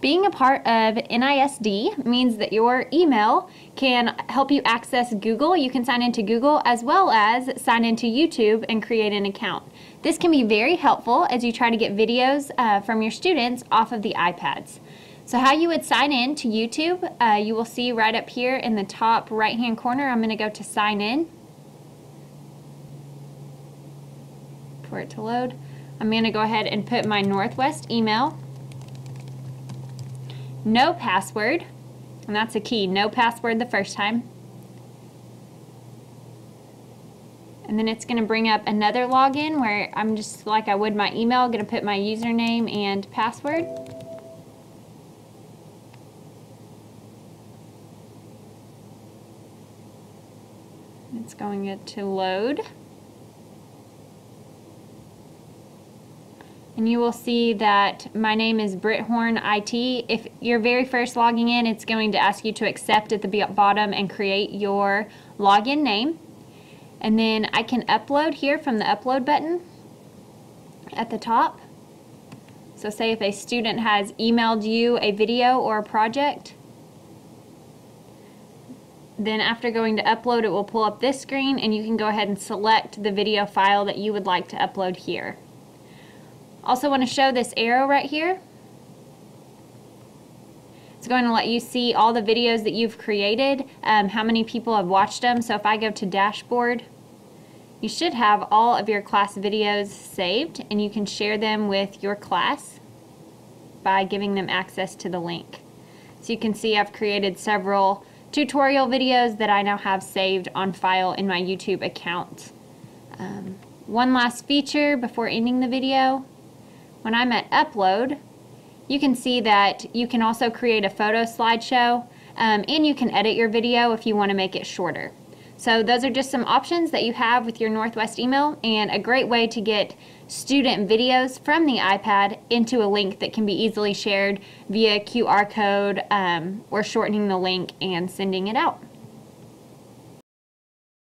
Being a part of NISD means that your email can help you access Google. You can sign into Google as well as sign into YouTube and create an account. This can be very helpful as you try to get videos uh, from your students off of the iPads. So how you would sign in to YouTube, uh, you will see right up here in the top right hand corner, I'm going to go to sign in. For it to load. I'm going to go ahead and put my Northwest email. No password, and that's a key, no password the first time. And then it's going to bring up another login where I'm just like I would my email, going to put my username and password. It's going to load. And you will see that my name is Britt Horn IT. If you're very first logging in, it's going to ask you to accept at the bottom and create your login name. And then I can upload here from the upload button at the top. So say if a student has emailed you a video or a project, then after going to upload, it will pull up this screen and you can go ahead and select the video file that you would like to upload here. Also want to show this arrow right here. It's going to let you see all the videos that you've created, um, how many people have watched them. So if I go to dashboard, you should have all of your class videos saved and you can share them with your class by giving them access to the link. So you can see I've created several tutorial videos that I now have saved on file in my YouTube account. Um, one last feature before ending the video. When I'm at upload, you can see that you can also create a photo slideshow um, and you can edit your video if you want to make it shorter. So those are just some options that you have with your Northwest email and a great way to get student videos from the iPad into a link that can be easily shared via QR code um, or shortening the link and sending it out.